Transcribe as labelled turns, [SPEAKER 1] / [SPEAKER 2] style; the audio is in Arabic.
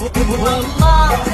[SPEAKER 1] والله.